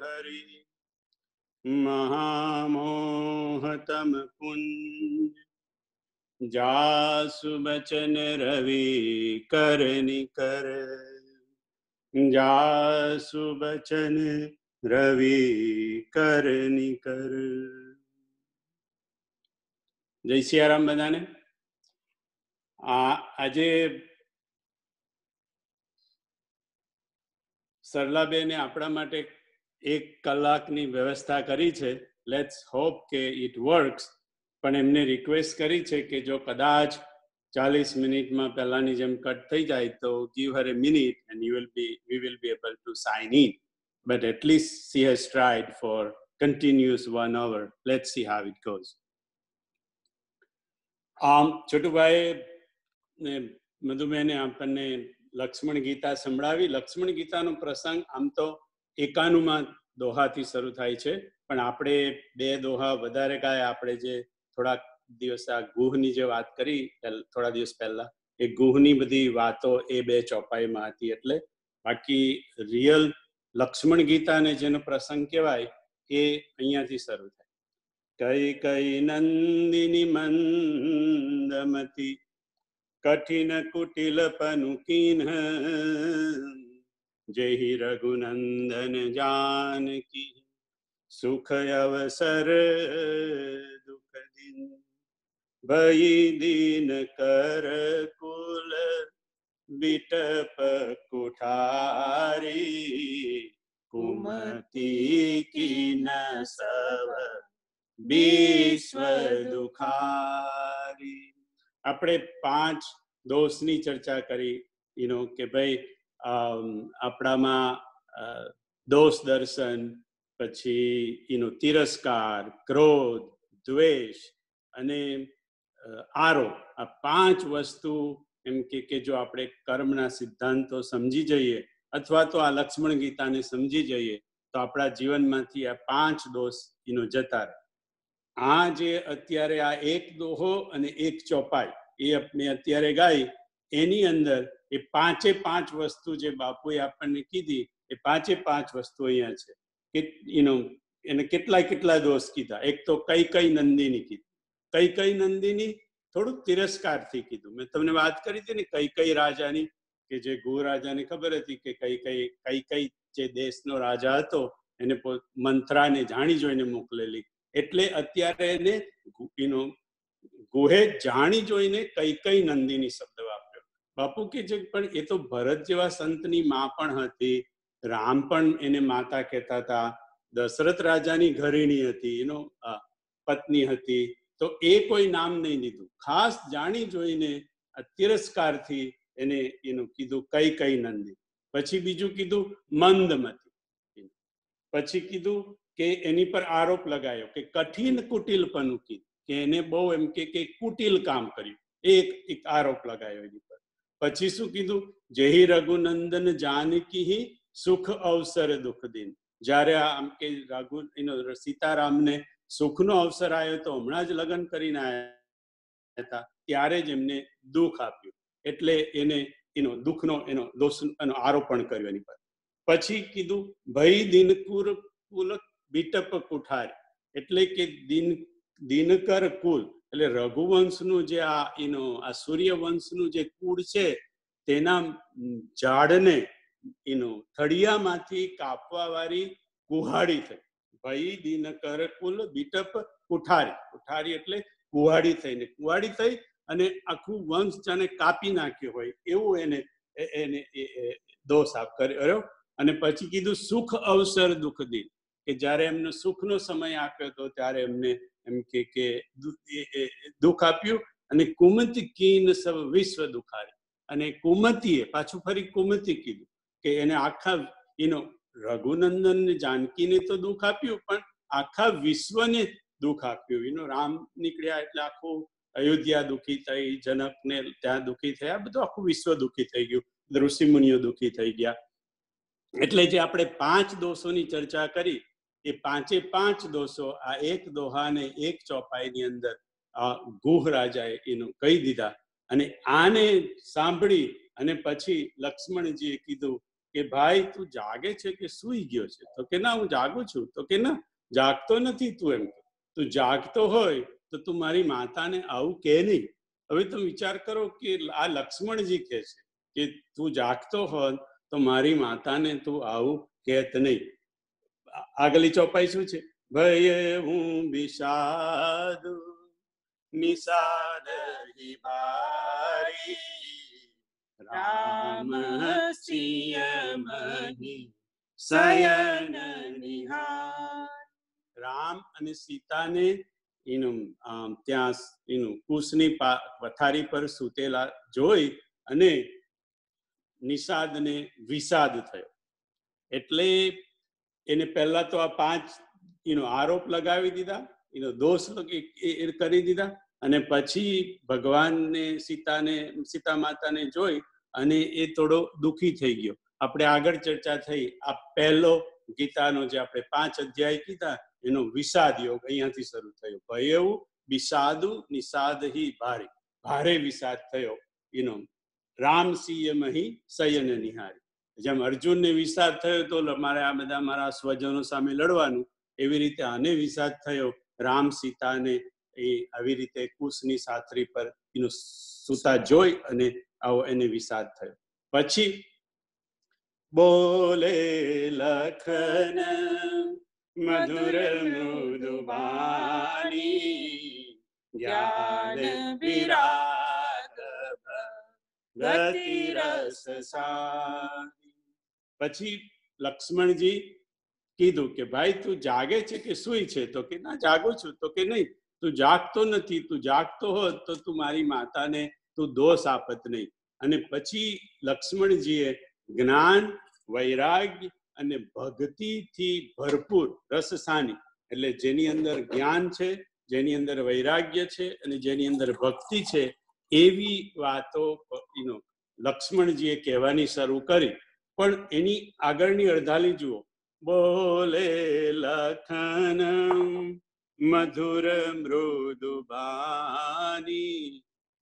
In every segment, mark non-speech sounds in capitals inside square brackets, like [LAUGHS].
હરિ महामोहतम कुंज जासु बचन रवि कर निकर जासु बचन રવિ કર નિકર જય સિયારામ બધાને આ આજે સરલાબેને આપણા માટે એક કલાકની વ્યવસ્થા કરી છે. લેટ્સ હોપ કે ઇટ વર્ક્સ પણ એમને રિક્વેસ્ટ કરી છે કે જો કદાચ ચાલીસ મિનિટમાં પહેલાની જેમ કટ થઈ જાય તો give her a minute and you will be we will be able to sign in but at least she has tried for continuous one hour let see how it goes આમ છોટુભાઈ ને મધુબેને આપણને લક્ષ્મણ ગીતા સંભળાવી. લક્ષ્મણ ગીતાનો પ્રસંગ આમ તો એકાનુમાં દોહાથી શરૂ થાય છે. પણ આપણે બે દોહા વધારે ગાય, આપણે જે થોડાક દિવસ આ ગુહની જે વાત કરી થોડા દિવસ પહેલા, એ ગુહની બધી વાતો એ બે ચોપાઈમાં હતી એટલે બાકી રિયલ લક્ષ્મણ ગીતાને જેનો પ્રસંગ કહેવાય, એ અહીંયાથી શરૂ થાય. કઈ કઈ નંદિની મંદમતી, કઠિન કુટિલ પનુકીન જય રઘુનંદન જાનકી સુખ અવસર દુઃખ દિન ભય દીન કર કુલ વિટપ કુઠારી કુમતી કિન સવ વિશ્વ દુખારી આપણે પાંચ દોષની ચર્ચા કરી યુનો કે ભાઈ આપણામાં દોષ દર્શન, પછી એનો તિરસ્કાર, ક્રોધ, દ્વેષ અને આરોપ, આ પાંચ વસ્તુ એમ કે કે જો આપણે કર્મના સિદ્ધાંતો સમજી જઈએ અથવા તો આ લક્ષ્મણ ગીતાને સમજી જઈએ, તો આપણા જીવનમાંથી આ પાંચ દોષ એનો જતા રહે. આ જે અત્યારે આ એક દોહો અને એક ચોપાઈ, એ આપણે અત્યારે ગાઈ, એની અંદર એ પાંચે પાંચ વસ્તુ જે બાપુએ આપણને કીધી, એ પાંચે પાંચ વસ્તુ અહીંયા છે. કે એનો એને કેટલા કેટલા દોષ કીધા. એક તો કઈ કઈ નંદીની કીધી. કઈ કઈ નંદીની થોડુંક તિરસ્કારથી કીધું. મેં તમને વાત કરી હતી ને, કઈ કઈ રાજાની, કે જે ગુ રાજાને ખબર હતી કે કઈ કઈ કઈ કઈ જે દેશનો રાજા હતો, એને મંત્રાને જાણી જોઈને મોકલેલી. એટલે અત્યારે એને એનો ગુહે જાણી જોઈને કઈ કઈ નંદીની શબ્દ બાપુ કે જે, પણ એ તો ભરત જેવા સંતની માં પણ હતી. રામ પણ એને માતા કહેતા હતા. દશરથ રાજાની ઘરેણી હતી, એનો પત્ની હતી. તો એ કોઈ નામ નહીં લીધું. ખાસ જાણી જોઈને તિરસ્કારથી એને એનું કીધું કઈ કઈ નંદી. પછી બીજું કીધું મંદમતી. પછી કીધું કે એની પર આરોપ લગાયો કે કઠિન કુટિલપનું કીધું. કે એને બહુ એમ કે કુટિલ કામ કર્યું. એક એક આરોપ લગાયો એની પછી શું કીધું? જેહી રઘુનંદન જાનકી સુખ અવસર દુઃખ દિન. જ્યારે આમ કે રઘુ, એનો સીતારામને સુખનો અવસર આવ્યો તો હમણાં જ લગ્ન કરીને આવ્યા હતા. ત્યારે જ એમને દુઃખ આપ્યું. એટલે એને એનો દુઃખનો, એનો દોષ એનો આરોપણ કર્યો એની પર. પછી કીધું ભય દિનકુર કુલ બીટપ કુઠાર. એટલે કે દિન, દિનકર કુલ. એટલે રઘુવંશનું જે આ એનો આ સૂર્યવંશનું જે કુળ છે, તેના ઝાડને એનો થળિયામાંથી કાપવા વાળી કુહાડી થઈ. ભય દિનકર કુલ બીટપ કુઠારી. કુઠારી એટલે કુહાડી થઈને. કુહાડી થઈ અને આખું વંશ જાણે કાપી નાખ્યું હોય. એવું એને એને દોષ આપ કર્યો અને પછી કીધું સુખ અવસર દુઃખ દિન. કે જ્યારે એમને સુખનો સમય આપ્યો હતો ત્યારે એમને એમ કે કે દુઃખ આપ્યું અને કુમતી કીન સબ વિશ્વ દુખારી. અને કુમતીએ પાછું ફરી કુમતી કીધું કે એને આખા એનો રઘુનંદન જાનકીને તો દુઃખ આપ્યું, પણ આખા વિશ્વને દુઃખ આપ્યું. એનો રામ નીકળ્યા એટલે આખું અયોધ્યા દુઃખી થઈ, જનકને ત્યાં દુઃખી થયા. બધું આખું વિશ્વ દુઃખી થઈ ગયું. ઋષિ મુનિઓ દુઃખી થઈ ગયા. એટલે જે આપણે પાંચ દોષોની ચર્ચા કરી એ પાંચે પાંચ દોષો આ એક દોહાને એક ચોપાઈની અંદર આ ગુહ રાજાએ એનું કહી દીધા. અને આને સાંભળી અને પછી લક્ષ્મણજીએ કીધું કે, ભાઈ, તું જાગે છે કે સૂઈ ગયો છે? તો કે, ના, હું જાગું છું. તો કે, ના, જાગતો નથી તું એમ. તું જાગતો હોય તો તું મારી માતાને આવું કે નહીં. હવે તમે વિચાર કરો કે આ લક્ષ્મણજી કહે છે કે, તું જાગતો હોત તો મારી માતાને તું આવું કહેત નહીં. આગલી ચોપાઈ શું છે? ભય હું વિષાદ નિષાદ ભારી રામ સિંહ શયન નિહાર. રામ અને સીતાને એનું ત્યાં એનું કુશની પથારી પર સૂતેલા જોઈ અને નિષાદને વિષાદ થયો. એટલે એને પહેલા તો આ પાંચ, એનો આરોપ લગાવી દીધા, એનો દોષ કરી દીધા અને પછી ભગવાનને, સીતાને, સીતા માતાને જોઈ અને એ થોડો દુખી થઈ ગયો. આપણે આગળ ચર્ચા થઈ, આ પહેલો ગીતાનો જે આપણે પાંચ અધ્યાય કીધા, એનો વિષાદ યોગ અહીંયાથી શરૂ થયો. ભયવું, વિષાદુ નિષાદ હિ ભારે. ભારે વિષાદ થયો. એનો રામ સિંહ મહી સયન નિહારી. જેમ અર્જુનને વિષાદ થયો તો મારે આ બધા મારા સ્વજનો સામે લડવાનું. એવી રીતે આને વિષાદ થયો. રામ સીતાને એ આવી રીતે કુશની સાતરી પર એનું સુતા જોઈ અને આવો એને વિષાદ થયો. પછી બોલે લખન મધુર મૃદુબાની જ્ઞાન વિરાગ ગતિ રસ પછી લક્ષ્મણજી કીધું કે, ભાઈ, તું જાગે છે કે સુઈ છે? તો કે, ના, જાગું છું. તો કે, નહીં, તું જાગતો નથી, તું જાગતો હોત તો તું મારી માતાને તું દોષ આપત નહીં. અને પછી લક્ષ્મણજીએ જ્ઞાન, વૈરાગ્ય અને ભક્તિથી ભરપૂર રસસાની, એટલે જેની અંદર જ્ઞાન છે, જેની અંદર વૈરાગ્ય છે અને જેની અંદર ભક્તિ છે, એવી વાતો લક્ષ્મણજીએ કહેવાની શરૂ કરી. પણ એની આગળની અડધાલી જુઓ. બોલે લખન મધુર મૃદુબાની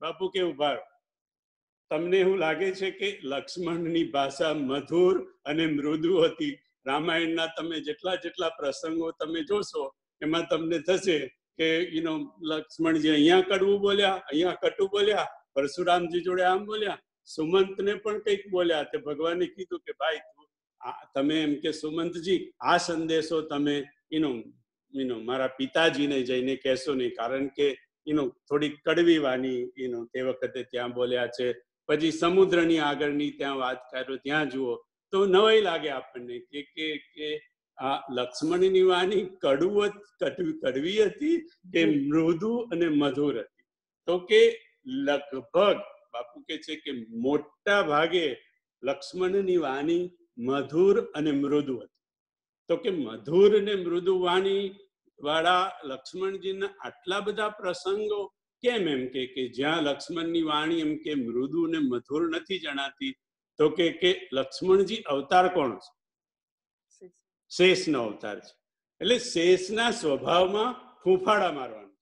બાપુ, કે ઊભા તમને એવું લાગે છે કે લક્ષ્મણની ભાષા મધુર અને મૃદુ હતી? રામાયણના તમે જેટલા જેટલા પ્રસંગો તમે જોશો, એમાં તમને થશે કે યુનો લક્ષ્મણજી અહીંયા કડવું બોલ્યા, અહીંયા કટુ બોલ્યા, પરશુરામજી જોડે આમ બોલ્યા સુમંતને પણ કંઈક બોલ્યા તે ભગવાને કીધું કે ભાઈ તમે એમ કે સુમંતજી આ સંદેશો તમે એનો એનો મારા પિતાજીને જઈને કહેશો નહીં કારણ કે એનો થોડી કડવી વાની એનો તે વખતે ત્યાં બોલ્યા છે. પછી સમુદ્રની આગળની ત્યાં વાત કર્યો ત્યાં જુઓ. તો નવાઈ લાગે આપણને કે કે કે આ લક્ષ્મણની વાણી કડવું કડવી કડવી હતી કે મૃદુ અને મધુર હતી. તો કે લગભગ બાપુ કે છે કે મોટા ભાગે લક્ષ્મણની વાણી મધુર અને મૃદુ હતી. તો કે મધુર ને મૃદુ વાણી વાળા લક્ષ્મણજીના આટલા બધા પ્રસંગો કેમ એમ કે કે જ્યાં લક્ષ્મણની વાણી એમ કે મૃદુ ને મધુર નથી જણાતી તો કે કે લક્ષ્મણજી અવતાર કોણ છે? શેષનો અવતાર છે. એટલે શેષના સ્વભાવમાં ફૂંફાડા મારવાનું છે.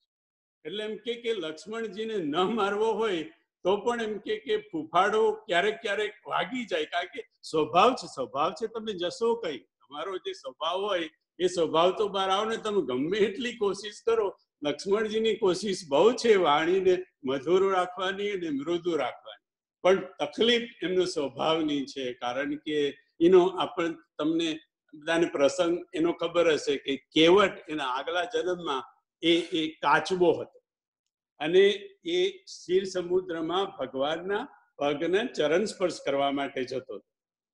એટલે એમ કે કે લક્ષ્મણજીને ન મારવો હોય તો પણ એમ કે કે ફૂફાડો ક્યારેક ક્યારેક વાગી જાય, કારણ કે સ્વભાવ છે સ્વભાવ છે તમે જશો કઈ, તમારો જે સ્વભાવ હોય એ સ્વભાવ તો બહાર આવો ને તમે ગમે એટલી કોશિશ કરો. લક્ષ્મણજીની કોશિશ બહુ છે વાણીને મધુર રાખવાની અને મૃદુ રાખવાની. પણ તકલીફ એમનો સ્વભાવની છે, કારણ કે એનો આપણ તમને બધાને પ્રસંગ એનો ખબર હશે કે કેવટ એના આગલા જન્મમાં એ એ કાચબો હતો. અને એ શિર સમુદ્રમાં ભગવાનના પગને ચરણ સ્પર્શ કરવા માટે જતો હતો.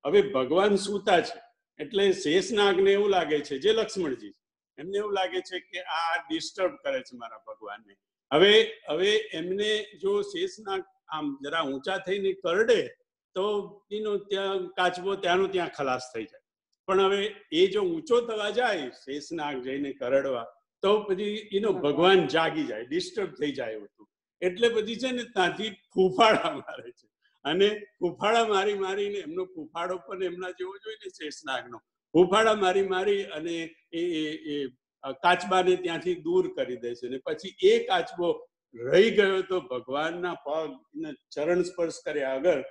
હવે ભગવાન સૂતા છે, એટલે શેષનાગને એવું લાગે છે, જે લક્ષ્મણજી એમને એવું લાગે છે કે આ ડિસ્ટર્બ કરે છે મારા ભગવાનને. હવે હવે એમને જો શેષનાગ આમ જરા ઊંચા થઈને કરડે, તો એનો ત્યાં કાચબો ત્યાંનો ત્યાં ખલાસ થઈ જાય. પણ હવે એ જો ઊંચો થવા જાય, શેષનાગ જઈને કરડવા તો પછી એનો ભગવાન. જાગી જાય ડિસ્ટર્બ થઈ જાય હતું. એટલે પછી છે ને ત્યાંથી ફૂફાડા મારે છે. અને ફૂફાડા મારી મારીને એમનો ફૂફાડો પણ એમના જેવો જોઈએ ને શેષનાગનો. ફૂફાડા મારી મારી અને એ એ કાચબાને ત્યાંથી દૂર કરી દે છે. ને પછી એ કાચબો રહી ગયો તો ભગવાનના પગ ચરણ સ્પર્શ કર્યા આગળ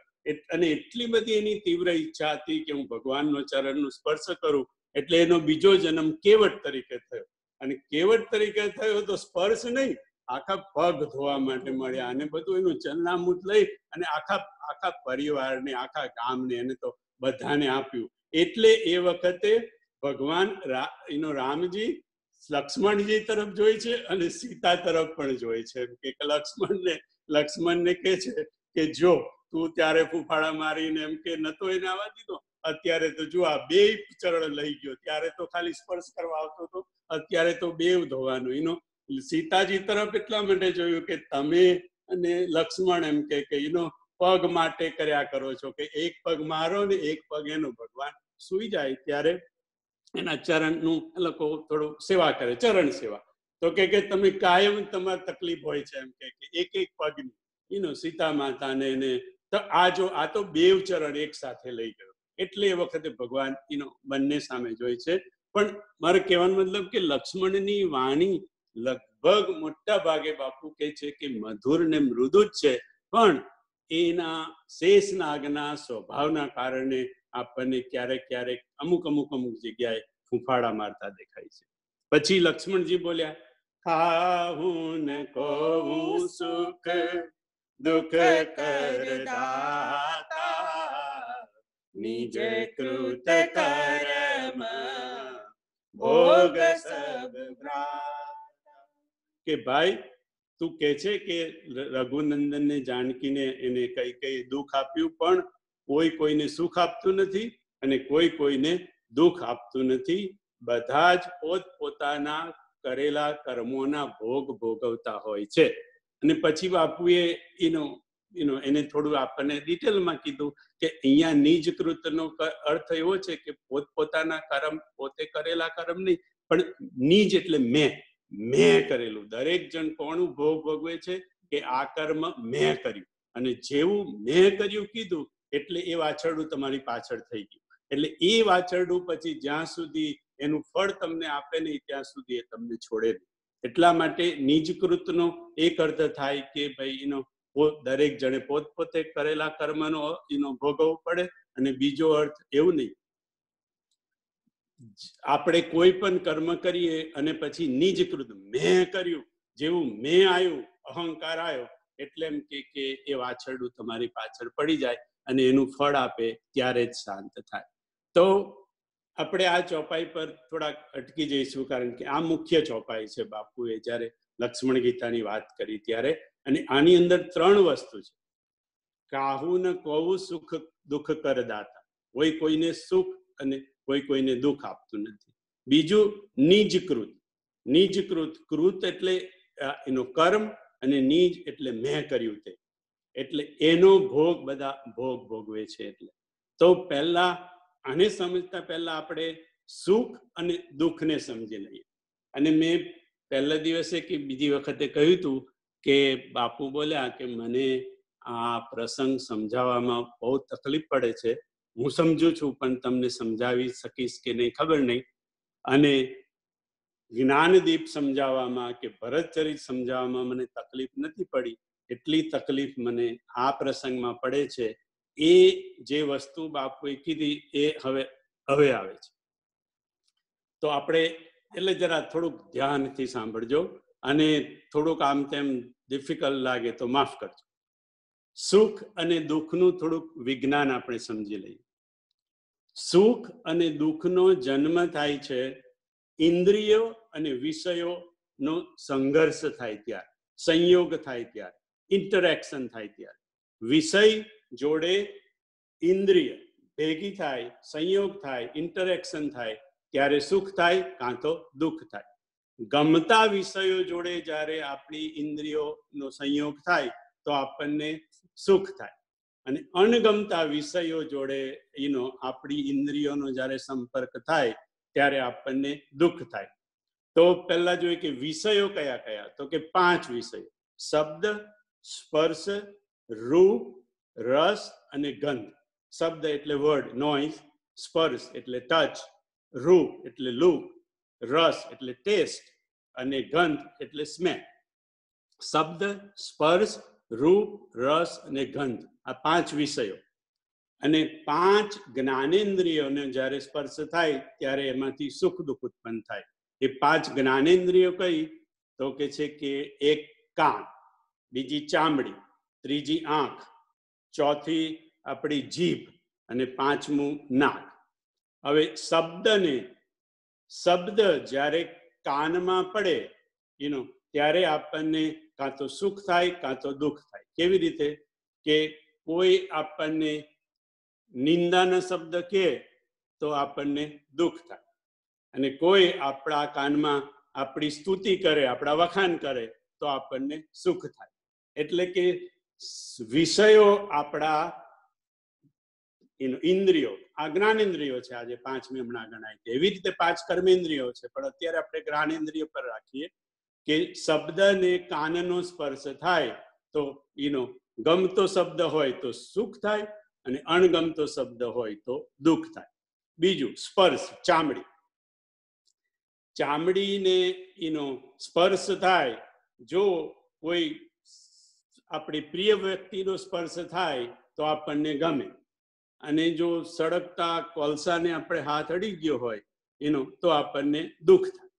અને એટલી બધી એની તીવ્ર ઈચ્છા હતી કે હું ભગવાનનો ચરણનો સ્પર્શ કરું. એટલે એનો બીજો જન્મ કેવટ તરીકે થયો. અને કેવટ તરીકે થયો તો સ્પર્શ નહીં. આખા પગ ધોવા માટે મળ્યા અને બધું એનું ચરણામૃત લઈ અને આખા આખા પરિવારને, આખા ગામને એને તો બધાને આપ્યું. એટલે એ વખતે ભગવાન એનો રામજી લક્ષ્મણજી તરફ જોઈ છે અને સીતા તરફ પણ જોઈ છે. કે લક્ષ્મણને લક્ષ્મણને કે છે કે જો તું ત્યારે ફૂફાડા મારીને એમ કે નતો એને આવવા દીધો. અત્યારે તો જો આ બે ચરણ લઈ ગયો, ત્યારે તો ખાલી સ્પર્શ કરવા આવતો હતો, અત્યારે તો બે ધોવાનું. એનો સીતાજી તરફ એટલા માટે જોયું કે તમે અને લક્ષ્મણ એમ કે એનો પગ માટે કર્યા કરો છો કે એક પગ મારો ને એક પગ એનો ભગવાન. સુઈ જાય ત્યારે એના ચરણનું લોકો થોડું સેવા કરે, ચરણ સેવા. તો કે કે તમે કાયમ તમારે તકલીફ હોય છે એમ કે એક એક પગની. એનો સીતા માતાને એને તો આ જો આ તો બેવ ચરણ એક સાથે લઈ ગયો. એટલે એ વખતે ભગવાન એનો બંને સામે જોઈ છે. પણ મારે કહેવાનો મતલબ કે લક્ષ્મણની વાણી લગભગ મોટા ભાગે બાપુ કહે છે કે મધુર ને મૃદુ જ છે. પણ એના શેષ નાગના સ્વભાવના કારણે આપણને ક્યારેક ક્યારેક અમુક અમુક અમુક જગ્યાએ ફૂંફાડા મારતા દેખાય છે. પછી લક્ષ્મણજી બોલ્યા ખાહું ને કહું સુખ, દુઃખ કરદાતા નિજ કૃત કર્મ ભોગ કે ભાઈ, તું કે છે કે રઘુનંદનને જાનકીને એને કઈ કઈ દુઃખ આપ્યું, પણ કોઈ કોઈને સુખ આપતું નથી અને કોઈ કોઈને દુઃખ આપતું નથી. બધા જ પોત પોતાના કરેલા કર્મોના ભોગ ભોગવતા હોય છે. અને પછી બાપુએ એનો એનો એને થોડું આપણને ડિટેલમાં કીધું કે અહીંયા નિજકૃતનો અર્થ એવો છે કે પોત પોતાના કર્મ, પોતે કરેલા કર્મ નહીં, પણ નિજ એટલે મેં મેં કરેલું. દરેક જણ કોણું ભોગ ભોગવે છે કે આ કર્મ મેં કર્યું. અને જેવું મેં કર્યું કીધું, એટલે એ વાછરડું તમારી પાછળ થઈ ગયું. એટલે એ વાછરડું પછી જ્યાં સુધી એનું ફળ તમને આપે નહીં, ત્યાં સુધી એ તમને છોડે નહીં. એટલા માટે નિજકૃતનો એક અર્થ થાય કે ભાઈ એનો દરેક જણે પોતપોતે કરેલા કર્મનો એનો ભોગવવો પડે અને બીજો અર્થ એવું નહીં. આપણે કોઈ પણ કર્મ કરીએ અને પછી નિજકૃત મેં કર્યું, જેવું મેં આવ્યું, અહંકાર આવ્યો, એટલે એમ કે કે એ વાછરડું તમારી પાછળ પડી જાય અને એનું ફળ આપે, ત્યારે જ શાંત થાય. તો આપણે આ ચોપાઈ પર થોડાક અટકી જઈશું, કારણ કે આ મુખ્ય ચોપાઈ છે બાપુએ જ્યારે લક્ષ્મણ ગીતાની વાત કરી ત્યારે અને આની અંદર ત્રણ વસ્તુ છે. કાહુ ને કહું સુખ દુઃખ કરદાતા. કોઈ કોઈને સુખ અને કોઈ કોઈને દુઃખ આપતું નથી. બીજું નિજકૃત. નિજકૃત, કૃત એટલે એનો કર્મ અને નિજ એટલે મેં કર્યું તે. એટલે એનો ભોગ બધા ભોગ ભોગવે છે એટલે. તો પહેલા, આને સમજતા પહેલા આપણે સુખ અને દુઃખને સમજી લઈએ. અને મેં પહેલા દિવસે કે બીજી વખતે કહ્યું હતું કે બાપુ બોલ્યા કે મને આ પ્રસંગ સમજાવવામાં બહુ તકલીફ પડે છે. હું સમજુ છું, પણ તમને સમજાવી શકીશ કે નહીં, ખબર નહીં. અને જ્ઞાનદીપ સમજાવવામાં કે ભરતચરિત સમજાવવામાં મને તકલીફ નથી પડી. એટલી તકલીફ મને આ પ્રસંગમાં પડે છે. એ જે વસ્તુ બાપુએ કીધી એ હવે હવે આવે છે. તો આપણે એટલે જરા થોડુંક ધ્યાનથી સાંભળજો. અને થોડુંક આમ તેમ ડિફિકલ્ટ લાગે તો માફ કરજો. સુખ અને દુઃખનું થોડુંક વિજ્ઞાન આપણે સમજી લઈએ. સુખ અને દુઃખનો જન્મ થાય છે ઇન્દ્રિયો અને વિષયોનો સંઘર્ષ થાય ત્યારે, સંયોગ થાય ત્યારે ઇન્ટરેક્શન થાય ત્યારે. વિષય જોડે ઇન્દ્રિય ભેગી થાય, સંયોગ થાય ઇન્ટરેક્શન થાય, ત્યારે સુખ થાય કાં તો દુઃખ થાય. ગમતા વિષયો જોડે જ્યારે આપણી ઇન્દ્રિયોનો સંયોગ થાય, તો આપણને સુખ થાય. અને અણગમતા વિષયો જોડે એનો આપણી ઇન્દ્રિયોનો જ્યારે સંપર્ક થાય, ત્યારે આપણને દુઃખ થાય. તો પહેલા જોઈએ કે વિષયો કયા કયા? તો કે પાંચ વિષયો. શબ્દ, સ્પર્શ, રૂપ, રસ અને ગંધ. શબ્દ એટલે વર્ડ નોઈઝ સ્પર્શ એટલે ટચ રૂપ એટલે લુક રસ એટલે ટેસ્ટ અને ગંધ એટલે સ્મેલ શબ્દ, સ્પર્શ, રૂપ, રસ અને ગંધ આ પાંચ વિષયો. અને પાંચ જ્ઞાનેન્દ્રિયોને જ્યારે સ્પર્શ થાય ત્યારે એમાંથી સુખ દુઃખ ઉત્પન્ન થાય. એ પાંચ જ્ઞાનેન્દ્રિયો કઈ? તો કે છે કે એક કાન, બીજી ચામડી, ત્રીજી આંખ, ચોથી આપણી જીભ અને પાંચમું નાક. હવે શબ્દને શબ્દ જ્યારે કાનમાં પડે યુનો ત્યારે આપણને કાં તો સુખ થાય, કાં તો દુઃખ થાય. કેવી રીતે? કે કોઈ આપણને નિંદાના શબ્દ કહે, તો આપણને દુઃખ થાય. અને કોઈ આપણા કાનમાં આપણી સ્તુતિ કરે, આપણા વખાણ કરે, તો આપણને સુખ થાય. એટલે કે વિષયો આપણા ઇન્દ્રિયો, આ જ્ઞાનેન્દ્રિયો છે આજે પાંચમી હમણાં ગણાય છે. એવી રીતે પાંચ કર્મેન્દ્રિયો છે, પણ અત્યારે આપણે જ્ઞાનેન્દ્રિય પર રાખીએ કે શબ્દને કાનનો સ્પર્શ થાય તો એનો ગમતો શબ્દ હોય તો સુખ થાય અને અણગમતો શબ્દ હોય તો દુઃખ થાય. બીજું, સ્પર્શ, ચામડી. ચામડીને એનો સ્પર્શ થાય. જો કોઈ આપણી પ્રિય વ્યક્તિનો સ્પર્શ થાય તો આપણને ગમે. અને જો સળગતા કોલસાને આપણે હાથ અડી ગયો હોય એનો, તો આપણને દુઃખ થાય.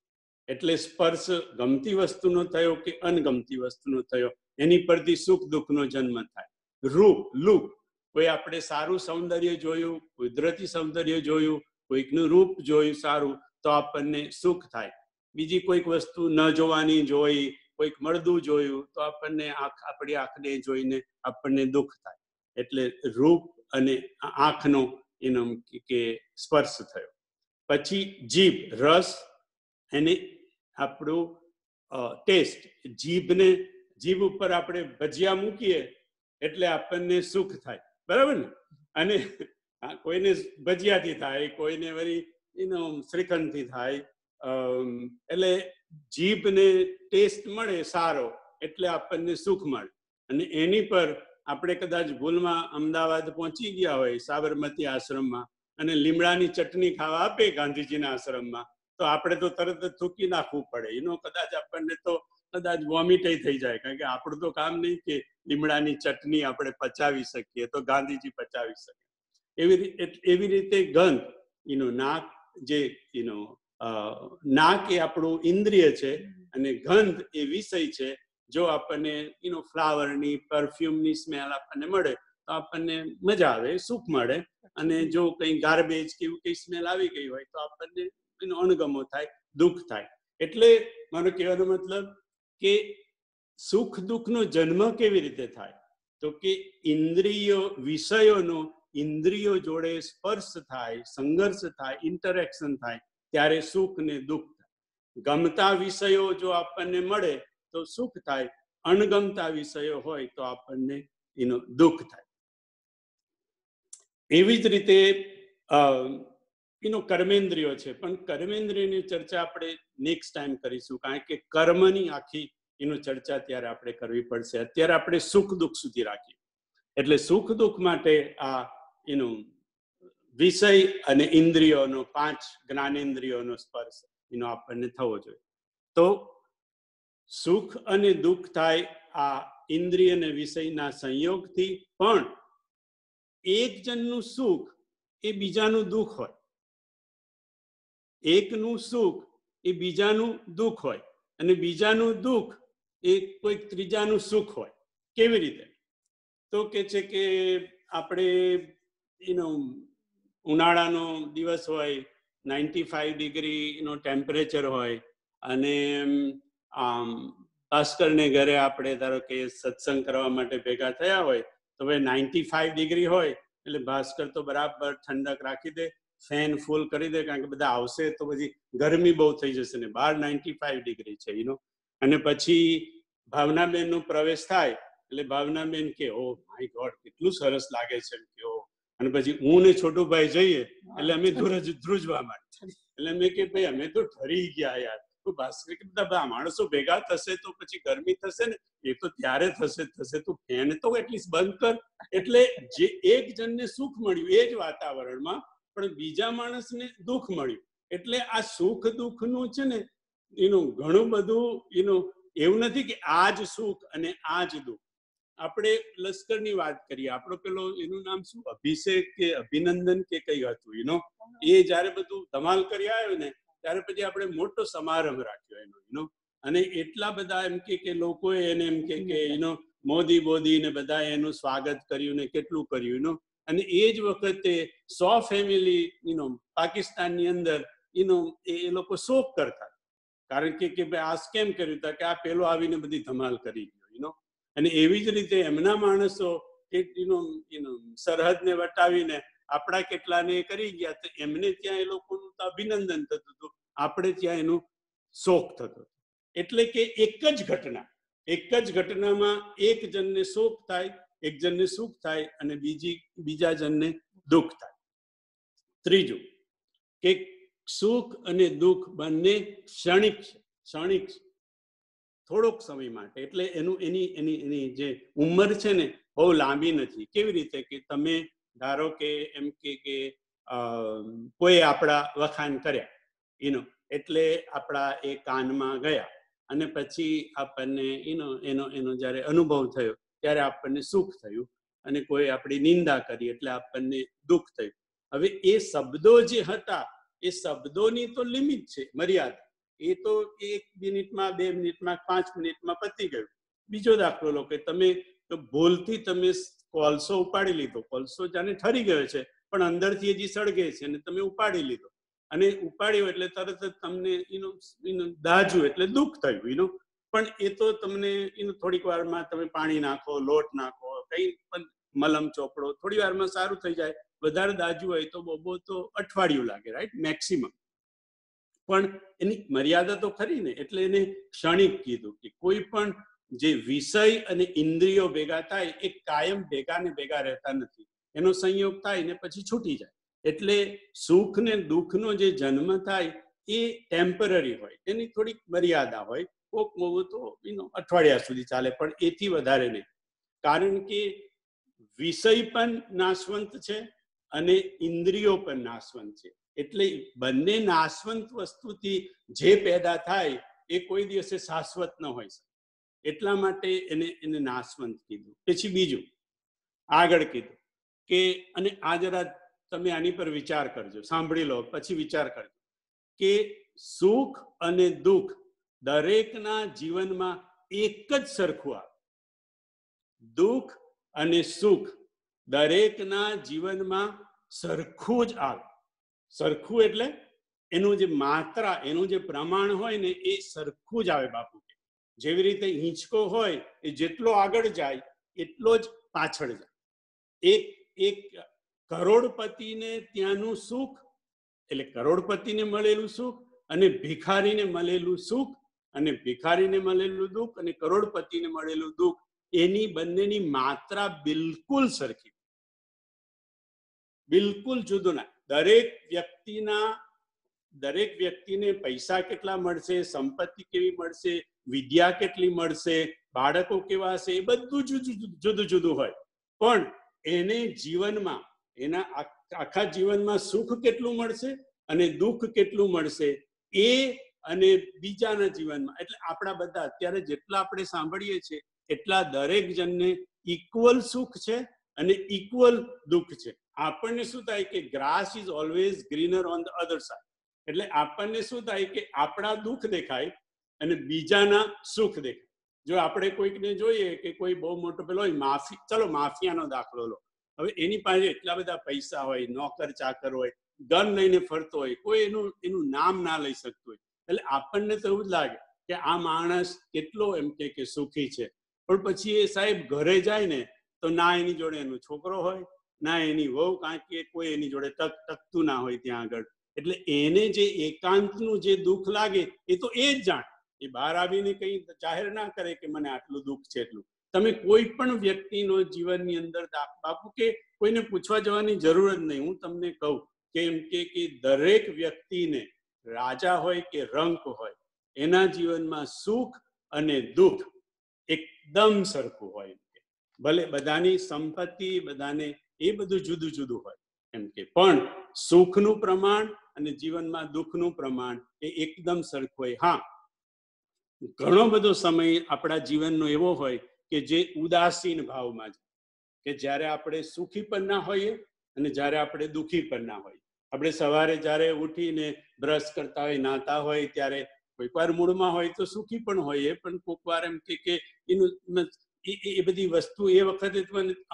એટલે સ્પર્શ ગમતી વસ્તુનો થયો કે અનગમતી વસ્તુનો થયો, એની પરથી સુખ દુઃખનો જન્મ થાય. રૂપ લુક કોઈ આપણે સારું સૌંદર્ય જોયું, કુદરતી સૌંદર્ય જોયું, કોઈકનું રૂપ જોયું સારું, તો આપણને સુખ થાય. બીજી કોઈક વસ્તુ ન જોવાની જોઈ, કોઈક મળદું જોયું, તો આપણને આંખ, આપણી આંખને જોઈને આપણને દુઃખ થાય. એટલે રૂપ અને આંખનો એનો કે સ્પર્શ થયો. પછી જીભ, રસ એને આપણું ટેસ્ટ જીભને, જીભ ઉપર આપણે ભજીયા મૂકીએ એટલે આપણને સુખ થાય. બરાબર ને? અને કોઈને ભજીયાથી થાય, કોઈને વળી એનો શ્રીખંડથી થાય એટલે જીભને ટેસ્ટ મળે સારો એટલે આપણને સુખ મળે. અને એની પર આપણે કદાચ ભૂલમાં અમદાવાદ પહોંચી ગયા હોય સાબરમતી આશ્રમમાં અને લીમડાની ચટણી ખાવા આપે ગાંધીજીના આશ્રમમાં, તો આપણે તો તરત જ થૂકી નાખવું પડે. એનો કદાચ આપણને તો કદાચ વોમિટ થઈ જાય, કારણ કે આપણું તો કામ નહીં કે લીમડાની ચટણી આપણે પચાવી શકીએ, તો ગાંધીજી પચાવી શકે. એવી એવી રીતે ગંધ, એનો નાક જે, એનો નાક એ આપણું ઇન્દ્રિય છે અને ગંધ એ વિષય છે. જો આપણને એનો ફ્લાવરની, પરફ્યુમની સ્મેલ આપણને મળે, તો આપણને મજા આવે સુખ મળે. અને જો કંઈ ગાર્બેજ કે એવું કંઈ સ્મેલ આવી ગઈ હોય, તો આપણને એનો અણગમો થાય, દુઃખ થાય. એટલે મારો કહેવાનો મતલબ કે સુખ દુઃખનો જન્મ કેવી રીતે થાય? તો કે ઇન્દ્રિયો, વિષયોનો ઇન્દ્રિયો જોડે સ્પર્શ થાય, સંઘર્ષ થાય ઇન્ટરેક્શન થાય, ત્યારે સુખ ને દુઃખ થાય. ગમતા વિષયો જો આપણને મળે તો સુખ થાય, અણગમતા વિષયો હોય તો આપણને એનો દુઃખ થાય. એવી જ રીતે એનો કર્મેન્દ્રિયો છે, પણ કર્મેન્દ્રિયની ચર્ચા આપણે નેક્સ્ટ ટાઈમ કરીશું, કારણ કે કર્મની આખી એનું ચર્ચા ત્યારે આપણે કરવી પડશે. અત્યારે આપણે સુખ દુઃખ સુધી રાખીએ. એટલે સુખ દુઃખ માટે આ એનું વિષય અને ઇન્દ્રિયોનો પાંચ જ્ઞાનેન્દ્રિયોનો સ્પર્શ એનો આપણને થવો જોઈએ. તો સુખ અને દુઃખ થાય આ ઇન્દ્રિય અને વિષયના સંયોગથી, પણ એક જણનું સુખ એ બીજાનું દુઃખ હોય. એકનું સુખ એ બીજાનું દુઃખ હોય અને બીજાનું દુઃખ એ કોઈક ત્રીજાનું સુખ હોય. કેવી રીતે? તો કે છે કે આપણે એનો ઉનાળાનો દિવસ હોય, નાઇન્ટી ફાઈવ ડિગ્રીનો ટેમ્પરેચર હોય અને આમ, ભાસ્કરને ઘરે આપણે ધારો કે સત્સંગ કરવા માટે ભેગા થયા હોય, તો હવે નાઇન્ટી ફાઈવ ડિગ્રી હોય, એટલે ભાસ્કર તો બરાબર ઠંડક રાખી દે, ફેન ફૂલ કરી દે, કારણ કે બધા આવશે તો પછી ગરમી બહુ થઈ જશે ને બાર નાઇન્ટી ફાઈવ ડિગ્રી છે એનો અને પછી ભાવનાબેનનો પ્રવેશ થાય, એટલે ભાવનાબેન કે ઓ માય ગોડ કેટલું સરસ લાગે છે કે ઓ અને પછી હું ને છોટુભાઈ જઈએ, એટલે અમે ધ્રુજ, ધ્રુજવા માટે એટલે મેં કે, ભાઈ, અમે તો ઠરી ગયા યાર. તો બધા માણસો ભેગા થશે તો પછી ગરમી થશે ને? એ તો ત્યારે થશે થશે તું ફેન તો એટલીસ્ટ બંધ કર. એટલે જે એક જણને સુખ મળ્યું, એ જ વાતાવરણમાં, પણ બીજા માણસને દુઃખ મળ્યું. એટલે આ સુખ દુઃખનું છે ને, એનું ઘણું બધું, એનું એવું નથી કે આ જ સુખ અને આ જ દુઃખ. આપણે લશ્કરની વાત કરીએ, આપણો પેલો, એનું નામ શું? અભિષેક કે અભિનંદન કે કઈ હતું એનો એ જ્યારે બધું ધમાલ કરી આવ્યો ને ત્યારે પછી આપણે મોટો સમારંભ રાખ્યો એનો એનો અને એટલા બધા એમ કે લોકોએ એને એમ કે એનો મોદી બોદી ને બધા એનું સ્વાગત કર્યું ને કેટલું કર્યું યુનો અને એ જ વખતે સો ફેમિલી યુનો પાકિસ્તાનની અંદર યુનો એ લોકો શોક કરતા. કારણ કે કે ભાઈ આ કેમ કર્યું? હતા કે આ પેલો આવીને બધી ધમાલ કરી ગયો યુનો અને એવી જ રીતે એમના માણસો કે યુનો યુનો સરહદને વટાવીને આપણા કેટલાને કરી ગયા, તો એમને ત્યાં એ લોકોનું અભિનંદન થતું હતું. આપણે ત્યાં એનો શોખ થતો એટલે કે એક જ ઘટના, એક જ ઘટનામાં એક જણને શોખ થાય, એક જણને સુખ થાય અને બીજી, બીજા જણને દુઃખ થાય. ત્રીજું કે સુખ અને દુઃખ બંને ક્ષણિક છે, ક્ષણિક થોડોક સમય માટે, એટલે એનું, એની એની એની જે ઉંમર છે ને, બહુ લાંબી નથી. કેવી રીતે? કે તમે ધારો કે એમ કે કે કોઈ આપણા વખાણ કર્યા. એનો એટલે આપણા એ કાનમાં ગયા. અને પછી આપણને એનો એનો એનો જ્યારે અનુભવ થયો, ત્યારે આપણને સુખ થયું અને કોઈ આપણી નિંદા કરી એટલે આપણને દુઃખ થયું. હવે એ શબ્દો જે હતા, એ શબ્દોની તો લિમિટ છે, મર્યાદા. એ તો એક મિનિટમાં, બે મિનિટમાં, પાંચ મિનિટમાં પતી ગયું. બીજો દાખલો લો કે તમે ભૂલથી તમે કોલસો ઉપાડી લીધો. કોલસો જાણે ઠરી ગયો છે, પણ અંદરથી હજી સળગે છે અને તમે ઉપાડી લીધો. અને ઉપાડ્યો એટલે તરત જ તમને એનો, એનું દાજુ એટલે દુઃખ થયું એનું પણ એ તો તમને, એનું થોડીક વારમાં તમે પાણી નાખો, લોટ નાખો, કઈ પણ મલમ, ચોપડો, થોડી વારમાં સારું થઈ જાય. વધારે દાજુ હોય તો બહુ તો અઠવાડિયું લાગે રાઈટ મેક્સિમમ પણ એની મર્યાદા તો ખરી ને, એટલે એને ક્ષણિક કીધું કે કોઈ પણ જે વિષય અને ઇન્દ્રિયો ભેગા થાય, એ કાયમ ભેગા ને ભેગા રહેતા નથી. એનો સંયોગ થાય ને પછી છૂટી જાય. એટલે સુખ ને દુઃખનો જે જન્મ થાય એ ટેમ્પરરી હોય. એની થોડીક મર્યાદા હોય. કોક મોવું તો એનો અઠવાડિયા સુધી ચાલે, પણ એથી વધારે નહીં. કારણ કે વિષય પણ નાશવંત છે અને ઇન્દ્રિયો પણ નાશવંત છે. એટલે બંને નાશવંત વસ્તુથી જે પેદા થાય એ કોઈ દિવસે શાશ્વત ન હોય શકે. એટલા માટે એને એને નાશવંત કીધું. પછી બીજું, આગળ કીધું કે, અને આ જરા તમે આની પર વિચાર કરજો, સાંભળી લો, પછી વિચાર કરજો. કે સુખ અને દુઃખ દરેકના જીવનમાં એક જ સરખું આવે. દુઃખ અને સુખ દરેકના જીવનમાં સરખું જ આવે. સરખું એટલે એનું જે માત્રા, એનું જે પ્રમાણ હોય ને, એ સરખું જ આવે બાપુ જેવી રીતે હિંચકો હોય, એ જેટલો આગળ જાય, એટલો જ પાછળ જાય. એક એક કરોડપતિને ત્યાંનું સુખ, એટલે કરોડપતિને મળેલું સુખ અને ભિખારીને મળેલું સુખ અને ભિખારીને મળેલું દુઃખ અને કરોડપતિને મળેલું દુઃખ, એની બંનેની માત્રા બિલકુલ સરખી. બિલકુલ જુદું ના. દરેક વ્યક્તિના, દરેક વ્યક્તિને પૈસા કેટલા મળશે, સંપત્તિ કેવી મળશે, વિદ્યા કેટલી મળશે, બાળકો કેવા હશે, એ બધું જુદું જુદું જુદું હોય. પણ એને જીવનમાં એના આખા જીવનમાં સુખ કેટલું મળશે અને દુઃખ કેટલું મળશે એ અને બીજાના જીવનમાં. એટલે આપણા બધા અત્યારે જેટલા આપણે સાંભળીએ છીએ, એટલા દરેક જણને ઇક્વલ સુખ છે અને ઇક્વલ દુઃખ છે. આપણને શું થાય કે grass is always greener on the other side એટલે આપણને શું થાય કે આપણા દુઃખ દેખાય અને બીજાના સુખ દેખાય. જો આપણે કોઈકને જોઈએ કે કોઈ બહુ મોટો પેલો હોય, માફી, ચલો માફિયાનો દાખલો લો. હવે એની પાસે એટલા બધા પૈસા હોય, નોકર ચાકર હોય ગન લઈને ફરતો હોય, કોઈ એનું એનું નામ ના લઈ શકતું હોય. એટલે આપણને તો એવું જ લાગે કે આ માણસ કેટલો એમ કે કે સુખી છે. પણ પછી એ સાહેબ ઘરે જાય ને, તો ના એની જોડે એનો છોકરો હોય, ના એની વહુ કારણ કે, કોઈ એની જોડે તક, તકતું ના હોય ત્યાં આગળ. એટલે એને જે એકાંતનું જે દુઃખ લાગે, એ તો એ જ જાણે. એ બહાર આવીને કઈ જાહેર ના કરે કે મને આટલું દુઃખ છે એટલું. તમે કોઈ પણ વ્યક્તિનો જીવનની અંદર બાપુ કે કોઈને પૂછવા જવાની જરૂર જ નહીં. હું તમને કહું કે એમ કે દરેક વ્યક્તિને રાજા હોય કે રંક હોય, એના જીવનમાં સુખ અને દુઃખ એકદમ સરખું હોય ભલે બધાની સંપત્તિ, બધાને એ બધું જુદું જુદું હોય એમ કે. પણ સુખનું પ્રમાણ અને જીવનમાં દુઃખનું પ્રમાણ એ એકદમ સરખું હોય. હા, ઘણો બધો સમય આપણા જીવનનો એવો હોય કે જે ઉદાસીન ભાવમાં છે. કે જ્યારે આપણે સુખી પણ ના હોઈએ અને જ્યારે આપણે દુઃખી પણ ના હોઈએ. આપણે સવારે જ્યારે ઉઠીને બ્રશ કરતા હોય નાતા હોય, ત્યારે કોઈક વાર મૂળમાં હોય તો સુખી પણ હોઈએ, પણ કોઈક વાર એમ કે એનું એ બધી વસ્તુ એ વખતે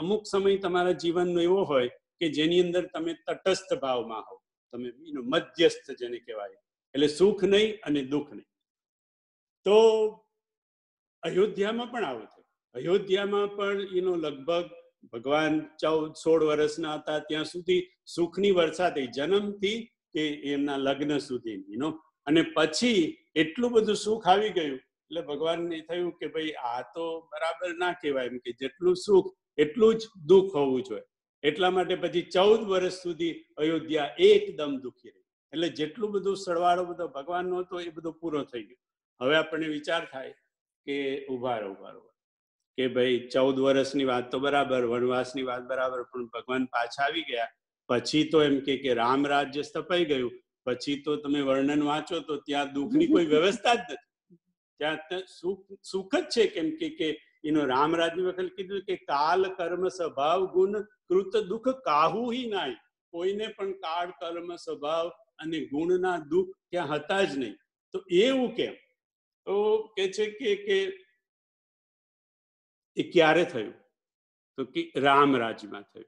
અમુક સમય તમારા જીવનનો એવો હોય કે જેની અંદર તમે તટસ્થ ભાવમાં હો તમે મધ્યસ્થ જેને કહેવાય. એટલે સુખ નહીં અને દુઃખ નહીં. તો અયોધ્યામાં પણ આવું થયું. અયોધ્યામાં પણ એનો લગભગ ભગવાન ચૌદ, સોળ વર્ષના હતા ત્યાં સુધી સુખની વર્ષા થઈ જન્મથી કે એમના લગ્ન સુધી નો અને પછી એટલું બધું સુખ આવી ગયું, એટલે ભગવાનને થયું કે ભાઈ, આ તો બરાબર ના કહેવાય, એમ કે જેટલું સુખ, એટલું જ દુઃખ હોવું જોઈએ. એટલા માટે પછી ચૌદ વર્ષ સુધી અયોધ્યા એકદમ દુઃખી રહી. એટલે જેટલું બધું સરવાળો બધો ભગવાનનો હતો, એ બધો પૂરો થઈ ગયો. હવે આપણને વિચાર થાય કે ઊભા રહો ઊભા રહો. કે ભાઈ ચૌદ વર્ષની વાત તો બરાબર, વનવાસની વાત બરાબર, પણ ભગવાન પાછા આવી ગયા. પછી તો એમ કે રામ રાજ્ય સ્થપાઈ ગયું. પછી તો તમે વર્ણન વાંચો તો ત્યાં દુઃખની કોઈ વ્યવસ્થા જ નથી. ત્યાં સુખ સુખ જ છે કેમ કે એનો રામ રાજ્ય વખત કીધું કે કાલ કર્મ સ્વભાવ ગુણ કૃત દુઃખ કાહુ હિ નાય. કોઈને પણ કાળ કર્મ સ્વભાવ અને ગુણના દુઃખ ત્યાં હતા જ નહીં. તો એવું કેમ? તો કે છે કે એ ક્યારે થયું? તો કે રામ રાજ્યમાં થયું.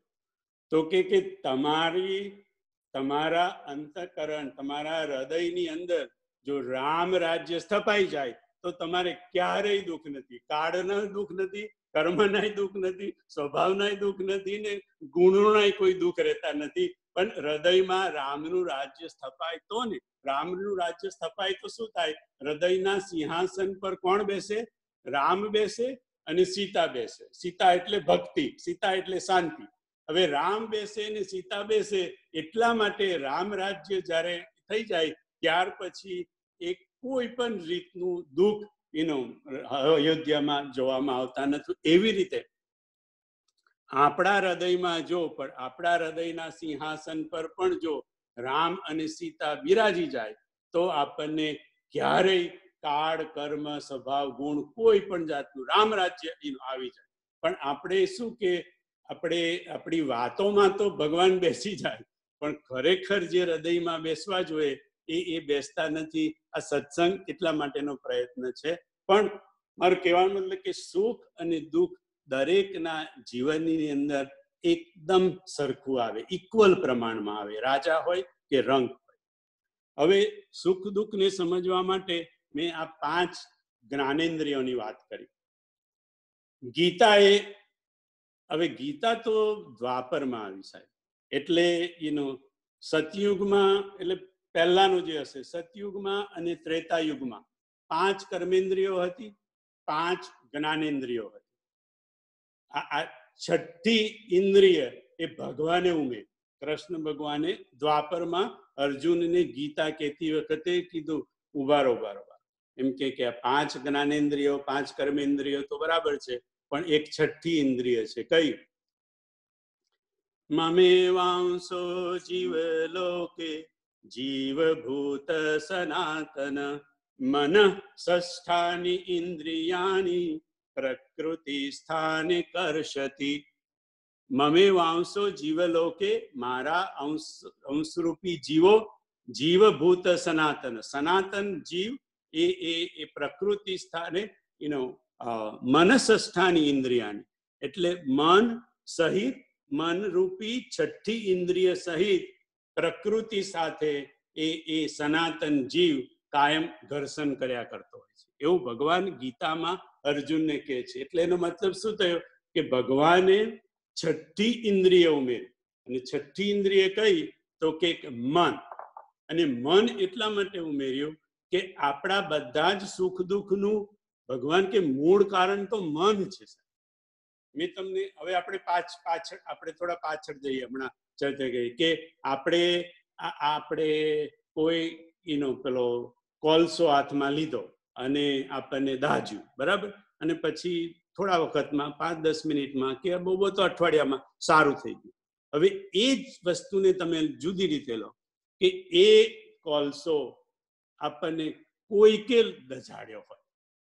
તો કે તમારી, તમારા અંતકરણ, તમારા હૃદયની અંદર જો રામ રાજ્ય સ્થપાઈ જાય, તો તમારે ક્યારેય દુઃખ નથી. કાળના દુઃખ નથી કર્મના દુઃખ નથી સ્વભાવના દુઃખ નથી ને ગુણોના કોઈ દુઃખ રહેતા નથી. પણ હૃદયમાં રામનું રાજ્ય સ્થપાય તો ને. રામનું રાજ્ય સ્થપાય તો શું થાય? હૃદયના સિંહાસન પર કોણ બેસે? રામ બેસે અને સીતા બેસે. સીતા એટલે ભક્તિ, સીતા એટલે શાંતિ. હવે રામ બેસે ને સીતા બેસે એટલા માટે રામ રાજ્ય જ્યારે થઈ જાય, ત્યાર પછી એક કોઈ પણ રીતનું દુઃખ એનો અયોધ્યામાં જોવામાં આવતા નથી. એવી રીતે આપણા હૃદયમાં જો, પણ આપણા હૃદયના સિંહાસન પર પણ જો રામ અને સીતા બિરાજી જાય, તો આપણને ક્યારેય કાળ, કર્મ, સ્વભાવ, ગુણ કોઈ પણ જાતનું રામ રાજ્ય આવી જાય. પણ આપણે શું કે આપણે આપણી વાતોમાં તો ભગવાન બેસી જાય, પણ ખરેખર જે હૃદયમાં બેસવા જોઈએ એ એ બેસતા નથી. આ સત્સંગ એટલા માટેનો પ્રયત્ન છે. પણ મારું કહેવાનો મતલબ કે સુખ અને દુઃખ દરેકના જીવનની અંદર એકદમ સરખું આવે ઇક્વલ પ્રમાણમાં આવે. રાજા હોય કે રંગ હોય. હવે સુખ દુઃખને સમજવા માટે મેં આ પાંચ જ્ઞાનેન્દ્રિયોની વાત કરી. ગીતા એ હવે ગીતા તો દ્વાપરમાં આવી સાહેબ. એટલે એનો સતયુગમાં, એટલે પહેલાનું જે હશે, સતયુગમાં અને ત્રેતાયુગમાં પાંચ કર્મેન્દ્રિયો હતી, પાંચ જ્ઞાનેન્દ્રિયો હતી. આ છઠ્ઠી ઇન્દ્રિય એ ભગવાને ઉમેર કૃષ્ણ ભગવાને દ્વાપરમાં અર્જુનને ગીતા કહેતી વખતે કીધું ઉભારો ઉભારો. એમ કે પાંચ જ્ઞાનેન્દ્રિયો, પાંચ કર્મેન્દ્રિયો તો બરાબર છે, પણ એક છઠ્ઠી ઇન્દ્રિય છે. કઈ? મમે વાંસો જીવ લોકે, જીવભૂત સનાતન, મન ષષ્ઠાની ઇન્દ્રિયાની પ્રકૃતિ સ્થાને કરશતી મમે વાંસો જીવલોકે મારા અંશ, અંશરૂપી જીવો, જીવભૂત સનાતન. સનાતન જીવ એ એ એ પ્રકૃતિ સ્થાને યુનો મનસસ્થાની ઇન્દ્રિયાની. એટલે મન સહિત મન રૂપી છઠ્ઠી ઇન્દ્રિય સહિત પ્રકૃતિ સાથે એ એ સનાતન જીવ કાયમ ઘર્ષણ કર્યા કરતો હોય છે. એવું ભગવાન ગીતામાં અર્જુનને કહે છે. એટલે એનો મતલબ શું થયો? કે ભગવાને છઠ્ઠી ઇન્દ્રિય ઉમેરી. અને છઠ્ઠી ઇન્દ્રિય કઈ? તો કે મન. અને મન એટલા માટે ઉમેર્યું કે આપણા બધા જ સુખ દુઃખનું ભગવાન કે મૂળ કારણ તો મન છે મેં તમને હવે આપણે પાછ, પાછળ, આપણે થોડા પાછળ જઈએ, હમણાં ચર્ચા ગઈ કે આપણે આપણે કોઈ એનો પેલો કોલસો હાથમાં લીધો અને આપણને દાજ્યું, બરાબર? અને પછી થોડા વખતમાં, પાંચ, દસ મિનિટમાં કે બહુ બહુ તો અઠવાડિયામાં સારું થઈ ગયું. હવે એ જ વસ્તુને તમે જુદી રીતે લો કે એ કોલસો આપણને કોઈ કે દજાડ્યો હોય.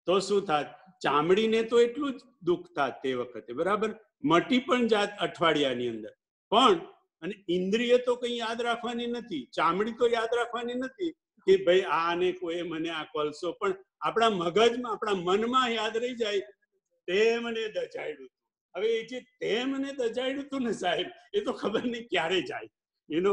તો શું થાત? ચામડીને તો એટલું જ દુઃખ થાત તે વખતે, બરાબર? મટી પણ જાત અઠવાડિયાની અંદર. પણ, અને ઇન્દ્રિય તો કઈ યાદ રાખવાની નથી. ચામડી તો યાદ રાખવાની નથી કે ભાઈ આને કોઈ મને આ કોલસો પણ આપણા મગજમાં, આપણા મનમાં યાદ રહી જાય. તે મને દજાડ્યું હવે એ જે તે મને દજાડ્યું હતું ને સાહેબ, એ તો ખબર નહીં ક્યારે જાય. એનો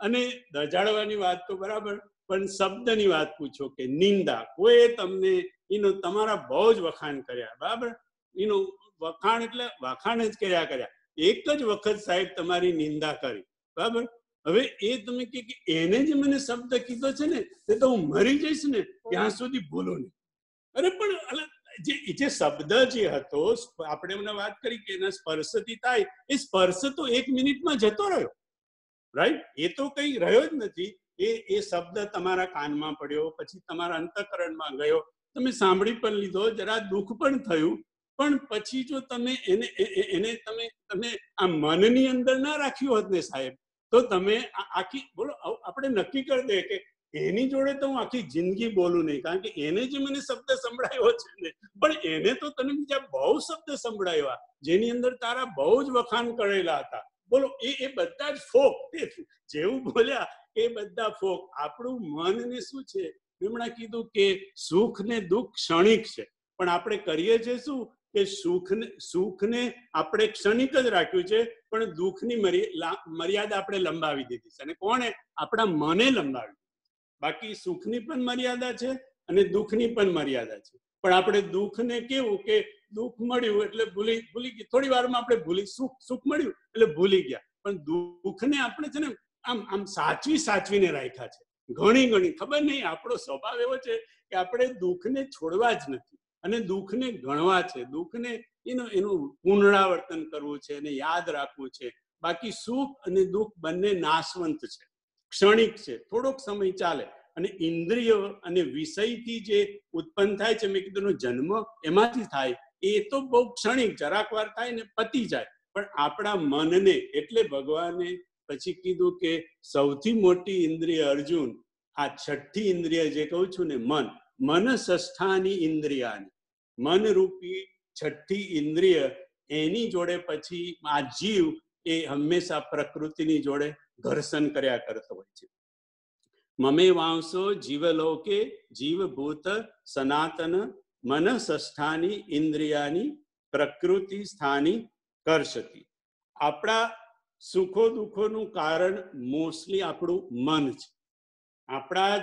અને દજાડવાની વાત તો બરાબર પણ શબ્દની વાત પૂછો કે નિંદા, કોઈ તમને એનો તમારા બહુ જ વખાણ કર્યા, બરાબર? એનું વખાણ એટલે વખાણ જ કર્યા કર્યા. એક જ વખત સાહેબ તમારી નિંદા કરી, બરાબર? હવે એ તમે કે એને જે મને શબ્દ કીધો છે ને, તે તો હું મરી જઈશ ને, ત્યાં સુધી ભૂલો નહીં. અરે પણ જે જે શબ્દ જે હતો, આપણે એમને વાત કરી કે એના સ્પર્શથી થાય, એ સ્પર્શ તો એક મિનિટમાં જતો રહ્યો. રાઈટ? એ તો કઈ રહ્યો જ નથી. એ એ શબ્દ તમારા કાનમાં પડ્યો, પછી તમારા અંતકરણમાં ગયો. તમે સાંભળી પણ લીધો, જરા દુઃખ પણ થયું. પણ પછી જો તમે એને એને તમે તમે આ મનની અંદર ના રાખ્યું હોત ને સાહેબ, તો તમે આખી, બોલો આપણે નક્કી કરી દે કે એની જોડે તો હું આખી જિંદગી બોલું નહીં, કારણ કે એને જે મને શબ્દ સંભળાયો છે ને. પણ એને તો તને બીજા બહુ શબ્દ સંભળાયા, જેની અંદર તારા બહુ જ વખાણ કરેલા હતા. બોલો, એ એ બધા જ ફોક જેવું બોલ્યા એ બધા ફોક આપણું મન ને શું છે? એમણે કીધું કે સુખ ને દુઃખ ક્ષણિક છે. પણ આપણે કરીએ છીએ શું? કે સુખને સુખને આપણે ક્ષણિક જ રાખ્યું છે, પણ દુઃખની મર્યાદા આપણે લંબાવી દીધી છે. અને કોણે? આપણા મને લંબાવી બાકી સુખની પણ મર્યાદા છે અને દુઃખની પણ મર્યાદા છે. પણ આપણે દુઃખને કેવું કે દુઃખ મળ્યું એટલે ભૂલી ભૂલી ગયું. થોડી વારમાં આપણે ભૂલી, સુખ સુખ મળ્યું એટલે ભૂલી ગયા. પણ દુઃખને આપણે છે ને આમ આમ સાચવી સાચવીને રાખ્યા છે. ઘણી ઘણી, ખબર નહીં, આપણો સ્વભાવ એવો છે કે આપણે દુઃખને છોડવા જ નથી અને દુઃખને ગણવા છે. દુઃખને એનું એનું પુનરાવર્તન કરવું છે અને યાદ રાખવું છે. બાકી સુખ અને દુઃખ બંને નાશવંત છે. ક્ષણિક છે. થોડોક સમય ચાલે અને ઇન્દ્રિય અને વિષયથી જે ઉત્પન્ન થાય છે, મેં કીધું જન્મ એમાંથી થાય, એ તો બહુ ક્ષણિક, જરાક વાર થાય ને પતી જાય. પણ આપણા મનને, એટલે ભગવાને પછી કીધું કે સૌથી મોટી ઇન્દ્રિય અર્જુન, આ છઠ્ઠી ઇન્દ્રિય જે કહું છું ને, મન મન સંસ્થાની ઇન્દ્રિયાની મન રૂપી છઠ્ઠી ઇન્દ્રિય, એની જોડે પછી આ જીવ એ હંમેશા પ્રકૃતિની જોડે ઘર્ષણ કર્યા કરતો હોય છે. મમે વાંસો જીવલોકે જીવભૂત સનાતન મન સંસ્થાની ઇન્દ્રિયાની પ્રકૃતિ સ્થાની કરશતી આપણા સુખો દુઃખોનું કારણ મોસ્ટલી આપણું મન છે. આપણા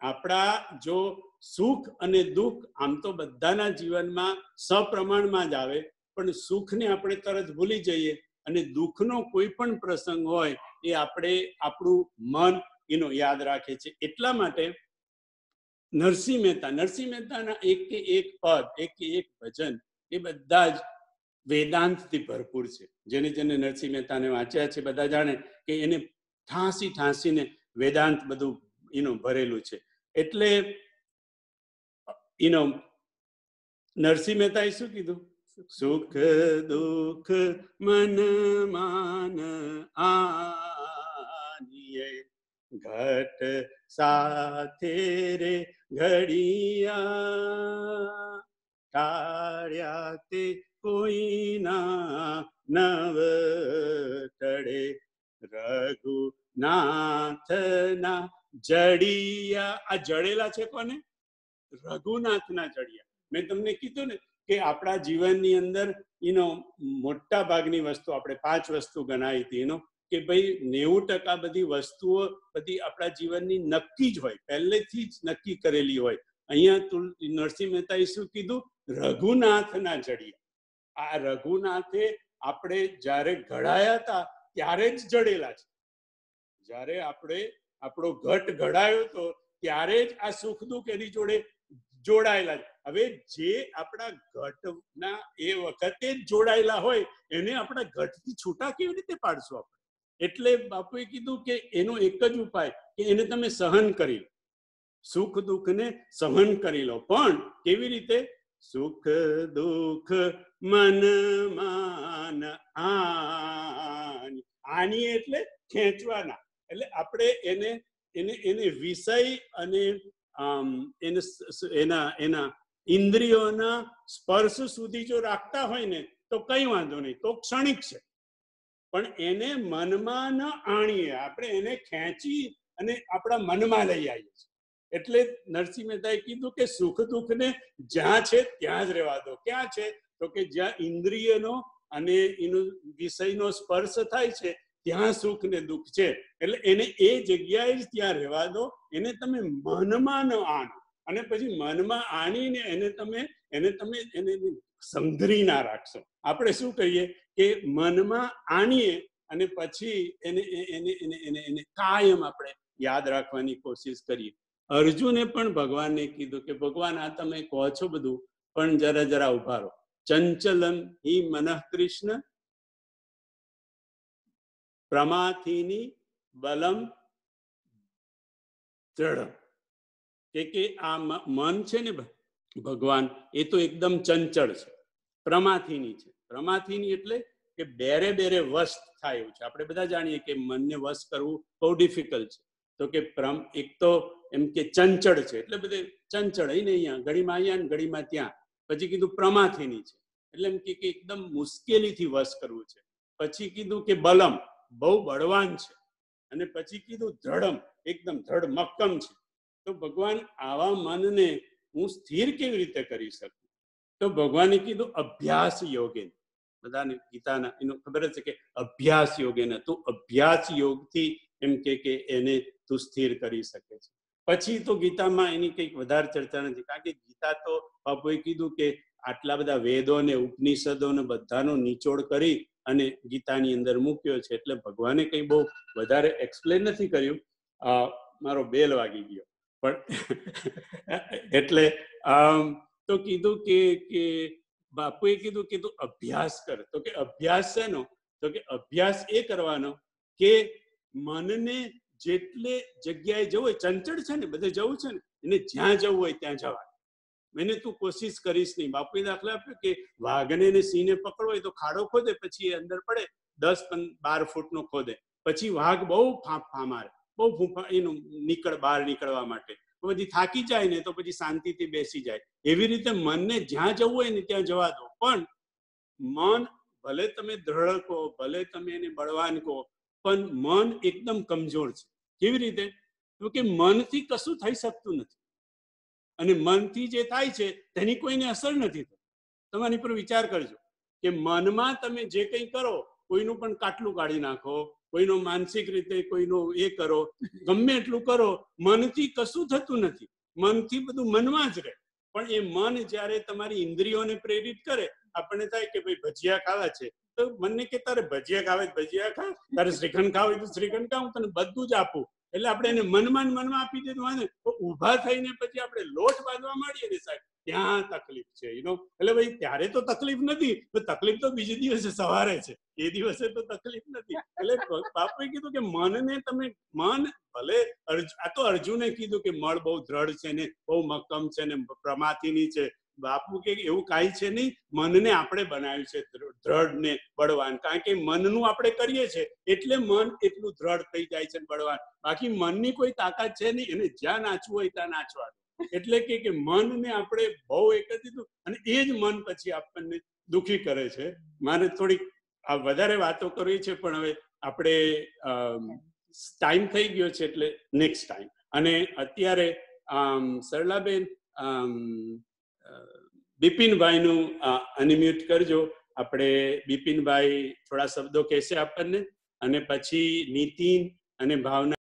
આપણા જો સુખ અને દુઃખ આમ તો બધાના જીવનમાં સપ્રમાણમાં જ આવે, પણ સુખને આપણે તરત ભૂલી જઈએ અને દુઃખનો કોઈ પણ પ્રસંગ હોય એ આપણે આપણું મન એનો યાદ રાખે છે. એટલા માટે નરસિંહ મહેતા, નરસિંહ મહેતાના એક કે એક પદ, એક કે એક ભજન એ બધા જ વેદાંતથી ભરપૂર છે. જેને જેને નરસિંહ મહેતાને વાંચ્યા છે બધા જાણે કે એને ઠાંસી ઠાંસીને વેદાંત બધું એનો ભરેલું છે. એટલે એનો નરસિંહ મહેતાએ શું કીધું? સુખ, દુઃખ, મન, માન આનીએ ઘટ, સાથે રે, ઘડિયા ટાળ્યા કોઈના નવ ટળે રઘુનાથના જડિયા, આ જડેલા છે કોને? રઘુનાથના જડિયા. મેં તમને કીધું ને કે આપણા જીવનની અંદર એનો મોટા ભાગની વસ્તુ આપણે પાંચ વસ્તુ ગણાવી હતી. એનો કે ભાઈ નેવું ટકા બધી વસ્તુઓ બધી આપણા જીવનની નક્કી જ હોય. પહેલેથી જ નક્કી કરેલી હોય. અહીંયા નરસિંહ મહેતાએ શું કીધું? રઘુનાથના જડિયા. આ રઘુનાથે આપણે જ્યારે ઘડાયા હતા, ત્યારે જ જડેલા છે. જ્યારે આપણે આપણો ઘટ ઘડાયો હતો ત્યારે જ આ સુખ દુઃખ એની જોડે જોડાયેલા હવે જે આપણા ઘટના એ વખતે જ જોડાયેલા હોય, એને આપણા ઘટથી છૂટા કેવી રીતે પાડશું આપણે? એટલે બાપુએ કીધું કે એનો એક જ ઉપાય, કે એને તમે સહન કરી લો. સુખ દુઃખને સહન કરી લો. પણ કેવી રીતે? સુખ દુઃખ મન માન આની. એટલે ખેંચવાના. એટલે આપણે એને એને એને વિષય અને એને એના એના ઇન્દ્રિયોના સ્પર્શ સુધી જો રાખતા હોય ને, તો કઈ વાંધો નહીં. તો ક્ષણિક છે. પણ એને મનમાં ન આણીએ. આપણે એને ખેંચી અને આપણા મનમાં લઈ આવીએ છીએ. એટલે નરસિંહ મહેતાએ કીધું કે સુખ દુઃખને જ્યાં છે ત્યાં જ રહેવા દો. ક્યાં છે? તો કે જ્યાં ઇન્દ્રિયનો અને એનો વિષયનો સ્પર્શ થાય છે, ત્યાં સુખ ને દુઃખ છે. એટલે એને એ જગ્યાએ જ ત્યાં રહેવા દો. એને તમે મનમાં ન આણો. અને પછી મનમાં આણીને એને તમે એને તમે એને સંઘરી ના રાખશો. આપણે શું કહીએ? કે મનમાં આણીએ અને પછી એને એને એને એને એને કાયમ આપણે યાદ રાખવાની કોશિશ કરીએ. અર્જુને પણ ભગવાનને કીધું કે, ભગવાન, આ તમે કહો છો બધું, પણ જરા જરા ઊભા રહો. ચંચલમ હિ મનઃ કૃષ્ણ પ્રમાથીની બલમ કે કે આ મન છે ને ભગવાન, એ તો એકદમ ચંચળ છે. પ્રમાથીની છે. પ્રમાથીની એટલે કે બેરે બેરે વશ થાય એવું છે. આપણે બધા જાણીએ કે મનને વશ કરવું બહુ ડિફિકલ્ટ છે. તો કે પ્રમ એક તો એમ કે ચંચળ છે, એટલે બધે ચંચળ અહીં અહીંયા ઘડીમાં અહીંયા ને ઘડીમાં ત્યાં. પછી કીધું પ્રમાથીની છે. એટલે એમ કે એકદમ મુશ્કેલીથી વશ કરવું છે. પછી કીધું કે બલમ, બહુ બળવાન છે. અને પછી કીધું ધડમ એકદમ ધડ મક્કમ છે. તો ભગવાન આવા મનને હું સ્થિર કેવી રીતે કરી શકું? તો ભગવાને કીધું અભ્યાસ યોગે. બધાને ગીતાના એનું ખબર છે કે અભ્યાસ યોગે તું અભ્યાસ યોગથી એમ કે એને તું સ્થિર કરી શકે છે. પછી તો ગીતામાં એની કંઈક વધારે ચર્ચા નથી, કારણ કે ગીતા તો બાપુએ કીધું કે આટલા બધા વેદો ને ઉપનિષદો ને બધાનો નિચોડ કરી અને ગીતાની અંદર મૂક્યો છે, એટલે ભગવાને કંઈ બહુ વધારે એક્સપ્લેન નથી કર્યું. મારો બેલ વાગી ગયો. પણ [LAUGHS] એટલે તો કીધું કે કે બાપુએ કીધું કે તું અભ્યાસ કર. તો કે અભ્યાસ શેનો? તો કે અભ્યાસ એ કરવાનો કે મનને જેટલે જગ્યાએ જવું હોય, ચંચળ છે ને, બધે જવું છે ને, એને જ્યાં જવું હોય ત્યાં જવા એને તું કોશિશ કરીશ નહીં. બાપુએ દાખલા આપ્યો કે વાઘને ને સિંહને પકડવો હોય તો ખાડો ખોદે, પછી એ અંદર પડે, દસ બાર ફૂટનો ખોદે. પછી વાઘ બહુ ફાંફા મારે. બહુ ફૂંફા, એનું નીકળ, બહાર નીકળવા માટે. પછી થાકી જાય ને, તો પછી શાંતિથી બેસી જાય. એવી રીતે મનને જ્યાં જવું હોય ને ત્યાં જવા દો. પણ મન ભલે તમે દ્રઢ કહો ભલે તમે એને બળવાન કહો પણ મન એકદમ કમજોર છે. કેવી રીતે? તો કે મનથી કશું થઈ શકતું નથી. અને મનથી જે થાય છે, તેની કોઈને અસર નથી થતી. તમારી પર વિચાર કરજો કે મનમાં તમે જે કંઈ કરો, કોઈનું પણ કાટલું કાઢી નાખો, કોઈનો માનસિક રીતે કોઈનો એ કરો, ગમે એટલું કરો, મનથી કશું થતું નથી. મનથી બધું મનમાં જ રહે. પણ એ મન જ્યારે તમારી ઇન્દ્રિયોને પ્રેરિત કરે, આપણને થાય કે ભાઈ ભજીયા ખાવા છે મને કે તારે ભજીયા ખાવે ભજીયા ખા. તારે શ્રીખંડ ખાવે તો શ્રીખંડ ખા, હું તને બધું જ આપું. એટલે આપણે એને મનમાં મનમાં આપી દીધું તો ઊભા થઈને પછી આપણે લોટ બાંધવા માંડીએ ને સાહેબ. ત્યાં તકલીફ છે યુ એટલે ભાઈ, ત્યારે તો તકલીફ નથી તકલીફ તો બીજે દિવસે સવારે છે. એ દિવસે તો તકલીફ નથી. એટલે બાપુએ કીધું કે મનને તમે, મન ભલે આ તો અર્જુને કીધું કે મળ બહુ દ્રઢ છે ને, બહુ મક્કમ છે ને પ્રમાથીની છે. બાપુ કે એવું કાંઈ છે નહીં, મનને આપણે બનાવ્યું છે દ્રઢ ને બળવાન. કારણ કે મનનું આપણે કરીએ છીએ, એટલે મન એટલું દ્રઢ થઈ જાય છે બળવાન. બાકી મનની કોઈ તાકાત છે નહીં, એને જ્યાં નાચવું હોય ત્યાં નાચવાનું. એટલે કે મનને આપણે બહુ એક દીધું અને એ જ મન પછી આપણને દુખી કરે છે. મારે થોડીક આ વધારે વાતો કરવી છે, પણ હવે આપણે ટાઈમ થઈ ગયો છે એટલે નેક્સ્ટ ટાઈમ. અને અત્યારે સરલાબેન બિપિનભાઈનું અનમ્યુટ કરજો. આપણે બિપિનભાઈ થોડા શબ્દો કહેશે આપણને. અને પછી નીતિન અને ભાવના